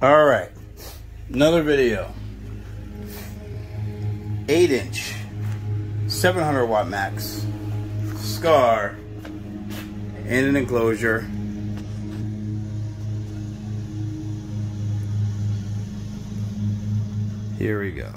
All right, another video. Eight inch, 700 watt max, scar, in an enclosure. Here we go.